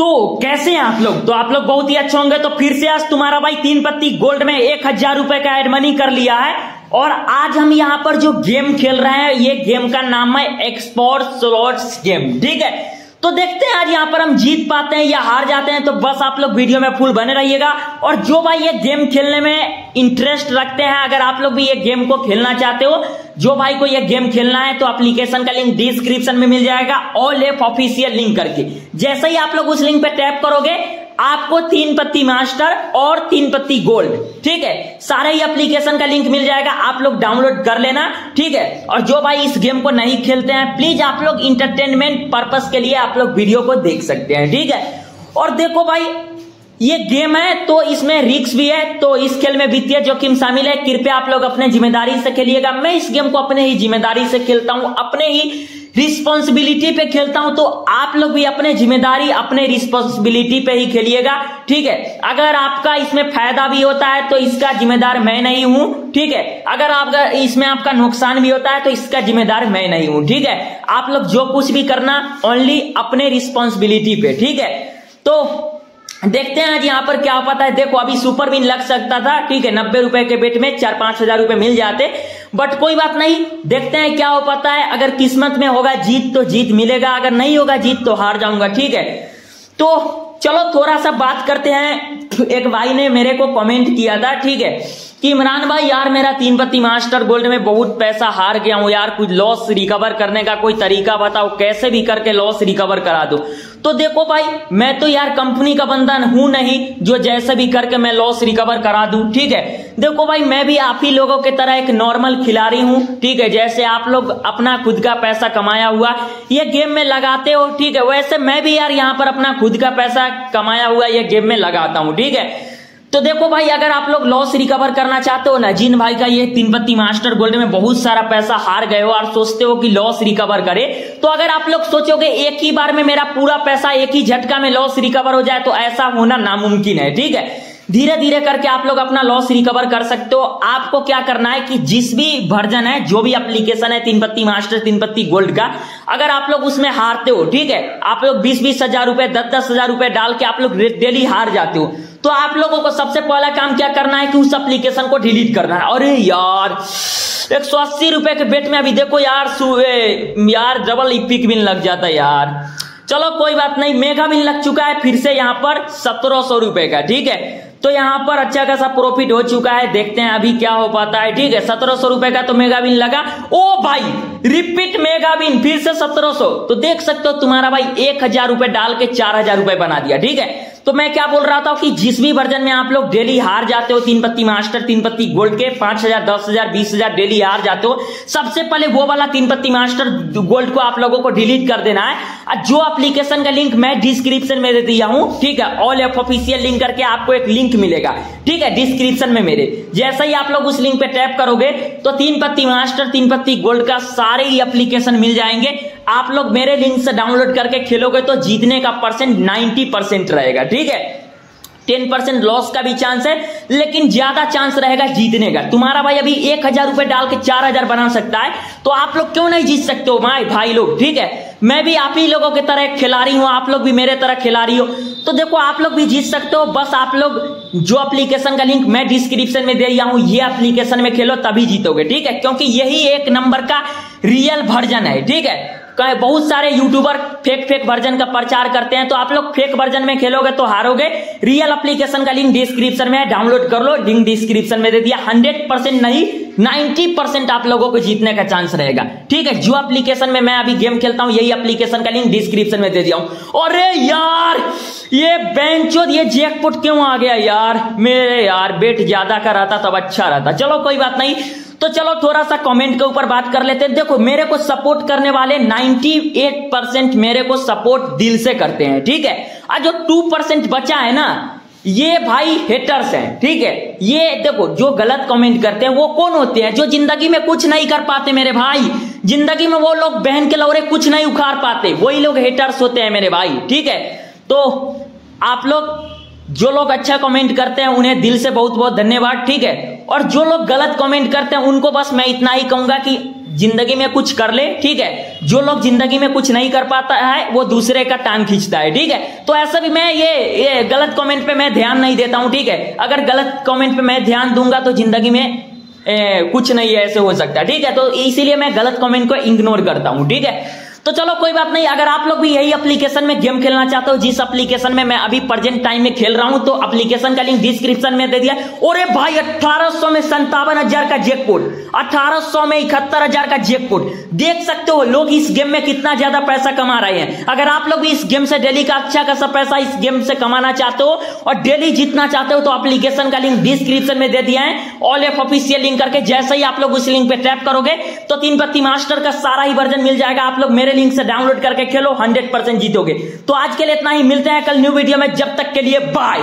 तो कैसे आप लोग? तो आप लोग बहुत ही अच्छे होंगे। तो फिर से आज तुम्हारा भाई तीन पत्ती गोल्ड में एक हज़ार रुपए का एड मनी कर लिया है। और आज हम यहाँ पर जो गेम खेल रहे हैं, ये गेम का नाम है एक्सपोर्ट स्लॉट्स गेम ठीक है? तो देखते हैं आज यहाँ पर हम जीत पाते हैं या हार जाते हैं तो बस आप लोग वीडियो में फुल बने रहिएगा। और जो भाई ये गेम खेलने में इंटरेस्ट रखते हैं, अगर आप लोग भी ये गेम को खेलना चाहते हो जो भाई को ये गेम खेलना है तो एप्लीकेशन का लिंक डिस्क्रिप्शन में मिल जाएगा ऑल एफ़ ऑफिशियल लिंक करके। जैसे ही आप लोग उस लिंक पे टैप करोगे, आपको तीन पत्ती मास्टर और तीन पत्ती गोल्ड ठीक है? सारे ही एप्लीकेशन का लिंक मिल जाएगा, आप लोग डाउनलोड कर लेना। ठीक है? और जो भाई इस गेम को नहीं खेलते हैं प्लीज़ आप लोग इंटरटेनमेंट पर्पज के लिए आप लोग वीडियो को देख सकते हैं। ठीक है? और देखो भाई ये गेम है तो इसमें रिक्स भी है तो इस खेल में वित्तीय जोखिम शामिल है। कृपया आप लोग अपने ज़िम्मेदारी से खेलिएगा। मैं इस गेम को अपने ही ज़िम्मेदारी से खेलता हूँ, अपने ही रिस्पॉन्सिबिलिटी पे खेलता हूँ तो आप लोग भी अपने ज़िम्मेदारी, अपने रिस्पॉन्सिबिलिटी पे ही खेलिएगा, ठीक है? अगर आपका इसमें फ़ायदा भी होता है तो इसका जिम्मेदार मैं नहीं हूँ, ठीक है? अगर आपका इसमें आपका नुकसान भी होता है तो इसका जिम्मेदार मैं नहीं हूँ, ठीक है? आप लोग जो कुछ भी करना ओनली अपने रिस्पॉन्सिबिलिटी पे, ठीक है? तो देखते हैं आज यहाँ पर क्या पता है। देखो, अभी सुपर विन लग सकता था, ठीक है, नब्बे रुपए के बेट में चार पाँच हज़ार रुपए मिल जाते बट कोई बात नहीं, देखते हैं क्या हो पाता है। अगर किस्मत में होगा जीत तो जीत मिलेगा, अगर नहीं होगा जीत तो हार जाऊँगा, ठीक है। तो चलो, थोड़ा सा बात करते हैं। एक भाई ने मेरे को कमेंट किया था, ठीक है। कि इमरान भाई, यार मेरा तीन पत्ती मास्टर गोल्ड में बहुत पैसा हार गया हूँ, यार कुछ लॉस रिकवर करने का कोई तरीका बताओ, कैसे भी करके लॉस रिकवर करा दो। तो देखो भाई, मैं तो यार कंपनी का बंदा हूँ नहीं, जो जैसे भी करके मैं लॉस रिकवर करा दूँ, ठीक है? देखो भाई, मैं भी आप ही लोगों की तरह एक नॉर्मल खिलाड़ी हूँ, ठीक है? जैसे आप लोग अपना खुद का पैसा कमाया हुआ, ये गेम में लगाते हो, ठीक है? वैसे मैं भी यार यहाँ पर अपना खुद का पैसा कमाया हुआ, ये गेम में लगाता हूँ, ठीक है? तो देखो भाई, अगर आप लोग लॉस रिकवर करना चाहते हो ना, जिन भाई का ये तीन पत्ती मास्टर गोल्ड में बहुत सारा पैसा हार गए हो और सोचते हो कि लॉस रिकवर करे तो अगर आप लोग सोचोगे एक ही बार में मेरा पूरा पैसा एक ही झटका में लॉस रिकवर हो जाए तो ऐसा होना नामुमकिन है, ठीक है? धीरे धीरे करके आप लोग अपना लॉस रिकवर कर सकते हो। आपको क्या करना है कि जिस भी वर्जन है, जो भी एप्लीकेशन है तीन पत्ती मास्टर तीन पत्ती गोल्ड का, अगर आप लोग उसमें हारते हो, ठीक है? आप लोग बीस बीस हज़ार रुपए दस दस हज़ार रुपए डाल के आप लोग डेली हार जाते हो। तो आप लोगों को सबसे पहला काम क्या करना है कि उस एप्लीकेशन को डिलीट करना है। अरे यार, एक सौ अस्सी रुपए के बेट में अभी देखो यार यार डबल पिक बिन लग जाता है यार। चलो, कोई बात नहीं मेगा बिन लग चुका है, फिर से यहाँ पर सत्रह सौ रुपए का, ठीक है? तो यहाँ पर अच्छा खासा प्रॉफिट हो चुका है, देखते हैं अभी क्या हो पाता है, ठीक है? सत्रह सौ रुपए का तो मेगा बिन लगा। ओ भाई रिपीट मेगा बिन फिर से सत्रह सौ। तो देख सकते हो, तुम्हारा भाई एक हज़ार रुपए डाल के चार हज़ार रुपए बना दिया, ठीक है? तो मैं क्या बोल रहा था कि जिस भी वर्जन में आप लोग डेली हार जाते हो, तीन पत्ती मास्टर, तीन पत्ती गोल्ड के, पाँच हज़ार, दस हज़ार, बीस हज़ार डेली हार जाते हो, सबसे पहले वो वाला तीन पत्ती मास्टर गोल्ड को आप लोगों को डिलीट कर देना है। जो एप्लीकेशन का लिंक मैं डिस्क्रिप्शन में दे दिया हूँ, ठीक है ऑल एफ़ ऑफिशियल लिंक करके आपको एक लिंक मिलेगा, ठीक है डिस्क्रिप्शन में मेरे। जैसे ही आप लोग उस लिंक पे टैप करोगे तो तीन पत्ती मास्टर, तीन पत्ती गोल्ड का सारे ही एप्लीकेशन मिल जाएँगे। आप लोग मेरे लिंक से डाउनलोड करके खेलोगे तो जीतने का परसेंट नाइनटी परसेंट रहेगा, ठीक है? टेन परसेंट लॉस का भी चांस है, लेकिन ज़्यादा चांस रहेगा जीतने का। तुम्हारा भाई अभी एक हज़ार रुपए डाल के चार हज़ार बना सकता है तो आप लोग क्यों नहीं जीत सकते हो, भाई भाई लोग, ठीक है? मैं भी आप ही लोगों की तरह खिलाड़ी हूँ, आप लोग भी मेरे तरह खिलाड़ी हो तो देखो आप लोग भी जीत सकते हो, बस आप लोग जो एप्लीकेशन का लिंक मैं डिस्क्रिप्शन में दे दिया हूँ, ये एप्लीकेशन में खेलो, तभी जीतोगे, ठीक है? क्योंकि यही एक नंबर का रियल वर्जन है, ठीक है? बहुत सारे यूट्यूबर फेक फेक वर्जन का प्रचार करते हैं तो आप लोग फेक वर्जन में खेलोगे तो हारोगे। रियल एप्लीकेशन का लिंक डिस्क्रिप्शन में है डाउनलोड कर लो लिंक डिस्क्रिप्शन में दे दिया। हंड्रेड परसेंट नहीं नाइन्टी परसेंट आप लोगों को जीतने का चांस रहेगा। ठीक है, जो एप्लीकेशन में मैं अभी गेम खेलता हूँ, यही एप्लीकेशन का लिंक डिस्क्रिप्शन में दे दिया हूँ। अरे यार, ये बेंचो ये जैकपुट क्यों आ गया यार? मेरे यार बेट ज़्यादा का रहता तब अच्छा रहता। चलो, कोई बात नहीं। तो चलो थोड़ा सा कमेंट के ऊपर बात कर लेते हैं। देखो, मेरे को सपोर्ट करने वाले 98 परसेंट मेरे को सपोर्ट दिल से करते हैं, ठीक है? और जो 2 परसेंट बचा है ना, ये भाई हेटर्स हैं, ठीक है? ये देखो, जो गलत कमेंट करते हैं, वो कौन होते हैं? जो ज़िंदगी में कुछ नहीं कर पाते मेरे भाई। ज़िंदगी में वो लोग बहन के लौरे कुछ नहीं उखाड़ पाते। वही लोग हेटर्स होते हैं मेरे भाई, ठीक है? तो आप लोग, जो लोग अच्छा कमेंट करते हैं, उन्हें दिल से बहुत बहुत धन्यवाद, ठीक है? और जो लोग गलत कमेंट करते हैं उनको बस मैं इतना ही कहूँगा कि ज़िंदगी में कुछ कर ले ठीक है? जो लोग ज़िंदगी में कुछ नहीं कर पाता है वो दूसरे का टांग खींचता है ठीक है? तो ऐसा भी मैं ये ये गलत कमेंट पे मैं ध्यान नहीं देता हूँ ठीक है? अगर गलत कमेंट पे मैं ध्यान दूँगा तो ज़िंदगी में ए, कुछ नहीं ऐसे हो सकता ठीक है? तो इसीलिए मैं गलत कमेंट को इग्नोर करता हूँ ठीक है? तो चलो कोई बात नहीं, अगर आप लोग भी यही एप्लीकेशन में गेम खेलना चाहते हो, जिस एप्लीकेशन में मैं अभी प्रेजेंट टाइम में खेल रहा हूँ तो एप्लीकेशन का लिंक डिस्क्रिप्शन में दे दिया। और भाई, अठारह में संतावन हज़ार का जेकपोर्ट अठारह में इकहत्तर हज़ार का जेकपोर्ट देख सकते हो, लोग इस गेम में कितना ज़्यादा पैसा कमा रहे हैं। अगर आप लोग भी इस गेम से डेली का अच्छा खासा पैसा इस गेम से कमाना चाहते हो, और डेली जीतना चाहते हो तो एप्लीकेशन का लिंक डिस्क्रिप्शन में दे दिया है। ऑल एफ़ ऑफिशियल लिंक करके, जैसे ही आप लोग उस लिंक पे टैप करोगे तो तीन पत्ती मास्टर का सारा ही वर्जन मिल जाएगा। आप लोग मेरे लिंक से डाउनलोड करके खेलो हंड्रेड परसेंट जीतोगे। तो आज के लिए इतना ही, मिलते हैं कल न्यू वीडियो में, जब तक के लिए बाय